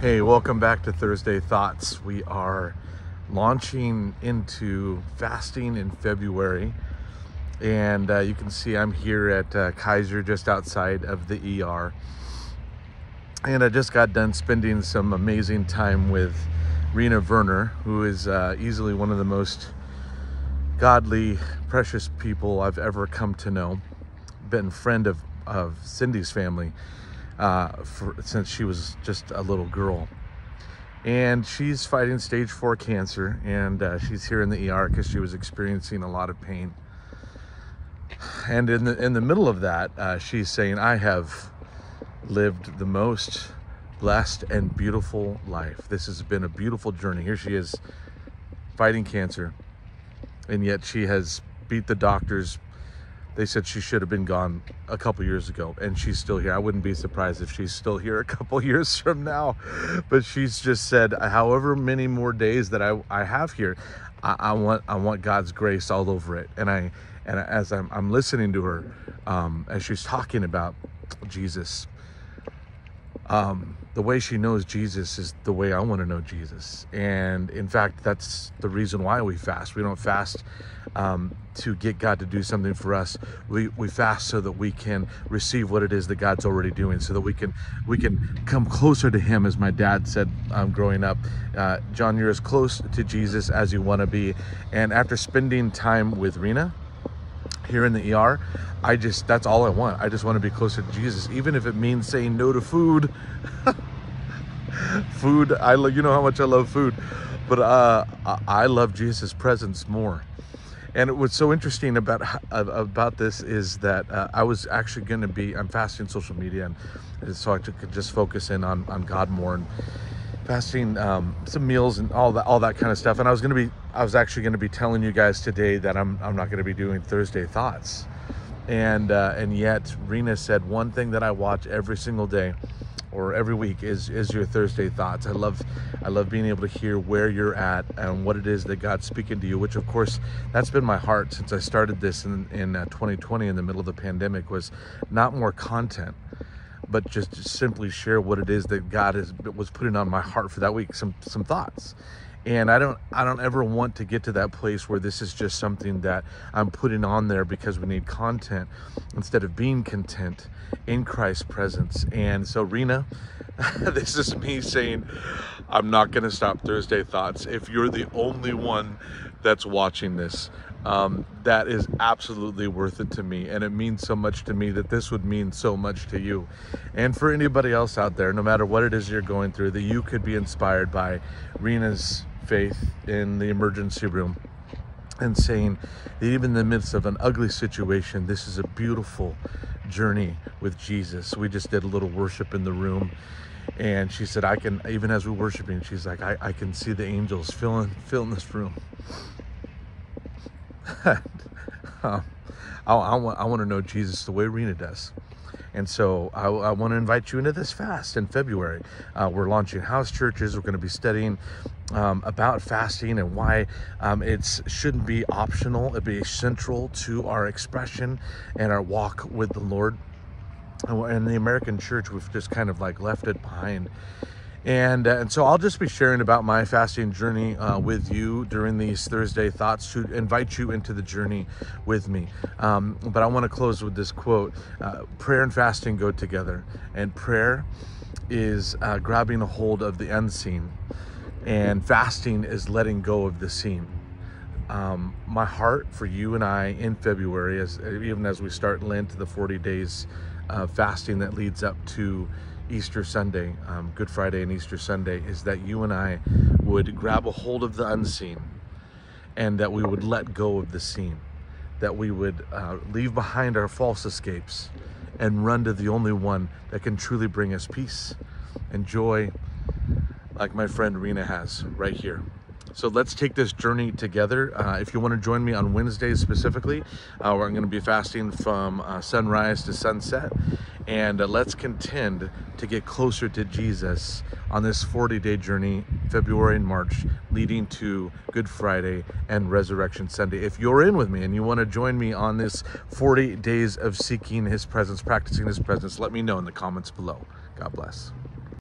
Hey, welcome back to Thursday Thoughts. We are launching into fasting in February. And uh, you can see I'm here at uh, Kaiser just outside of the ER. And I just got done spending some amazing time with Rena Verner, who is uh, easily one of the most godly, precious people I've ever come to know. Been friend of, of Cindy's family uh, for, since she was just a little girl. And she's fighting stage four cancer, and uh, she's here in the ER because she was experiencing a lot of pain. And in the in the middle of that, uh, she's saying, "I have lived the most blessed and beautiful life. This has been a beautiful journey." Here she is, fighting cancer, and yet she has beat the doctors they said she should have been gone a couple years ago and she's still here. I wouldn't be surprised if she's still here a couple years from now. But she's just said, however many more days that I, I have here, I, I want I want God's grace all over it. And I and as I'm, I'm listening to her, um, as she's talking about Jesus, um, the way she knows Jesus is the way I want to know Jesus. And in fact, that's the reason why we fast. We don't fast um, to get God to do something for us. We, we fast so that we can receive what it is that God's already doing, so that we can we can come closer to Him, as my dad said um, growing up. Uh, John, you're as close to Jesus as you want to be. And after spending time with Rena, here in the ER, I just, that's all I want. I just want to be closer to Jesus, even if it means saying no to food. food, I love, you know how much I love food, but uh, I love Jesus' presence more. And what's so interesting about about this is that uh, I was actually going to be I'm fasting social media, and so I could just focus in on on God more and fasting um, some meals and all that all that kind of stuff. And I was to be I was actually going to be telling you guys today that I'm I'm not going to be doing Thursday thoughts, and uh, and yet Rena said one thing that I watch every single day or every week is is your Thursday thoughts. I love I love being able to hear where you're at and what it is that God's speaking to you. Which of course that's been my heart since I started this in in uh, 2020 in the middle of the pandemic was not more content but just simply share what it is that God has was putting on my heart for that week, some some thoughts. And I don't I don't ever want to get to that place where this is just something that I'm putting on there because we need content instead of being content in Christ's presence. And so Rena, this is me saying I'm not going to stop Thursday thoughts. If you're the only one that's watching this, um, that is absolutely worth it to me. And it means so much to me that this would mean so much to you. And for anybody else out there, no matter what it is you're going through, that you could be inspired by Rena's faith in the emergency room and saying that even in the midst of an ugly situation, this is a beautiful journey with Jesus. We just did a little worship in the room. And she said, I can, even as we're worshiping, she's like, I, I can see the angels filling, filling this room. um, I, I, want, I want to know Jesus the way Rena does. And so I, I, want to invite you into this fast in February. Uh, we're launching house churches. We're going to be studying um, about fasting and why um, it shouldn't be optional. It be central to our expression and our walk with the Lord. And the American church, we've just kind of like left it behind and, uh, and so I'll just be sharing about my fasting journey uh, with you during these Thursday thoughts to invite you into the journey with me. Um, but I want to close with this quote uh, Prayer and fasting go together, and prayer is uh, grabbing a hold of the unseen, and fasting is letting go of the seen. Um, my heart for you and I in February, as even as we start Lent, the 40 days fasting that leads up to Easter Sunday, um, Good Friday and Easter Sunday, is that you and I would grab a hold of the unseen and that we would let go of the seen, that we would uh, leave behind our false escapes and run to the only one that can truly bring us peace and joy, like my friend Rena has right here. So let's take this journey together. Uh, if you want to join me on Wednesdays specifically, uh, where I'm going to be fasting from uh, sunrise to sunset, and uh, let's contend to get closer to Jesus on this 40 day journey, February and March, leading to Good Friday and Resurrection Sunday. If you're in with me and you want to join me on this 40 days of seeking His presence, practicing His presence, let me know in the comments below. God bless.